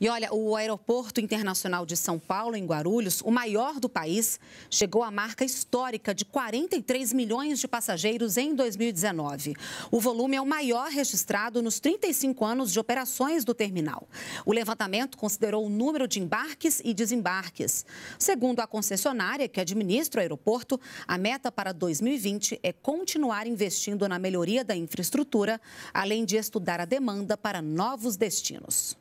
E olha, o Aeroporto Internacional de São Paulo, em Guarulhos, o maior do país, chegou à marca histórica de 43 milhões de passageiros em 2019. O volume é o maior registrado nos 35 anos de operações do terminal. O levantamento considerou o número de embarques e desembarques. Segundo a concessionária que administra o aeroporto, a meta para 2020 é continuar investindo na melhoria da infraestrutura, além de estudar a demanda para novos destinos.